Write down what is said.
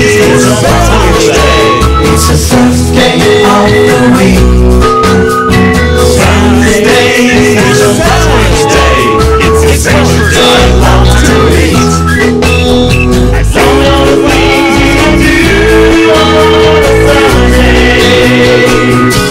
It's a Thursday. It's a Thursday of the week. Sunday is a Thursday. It's a Thursday of the week. I the things you do a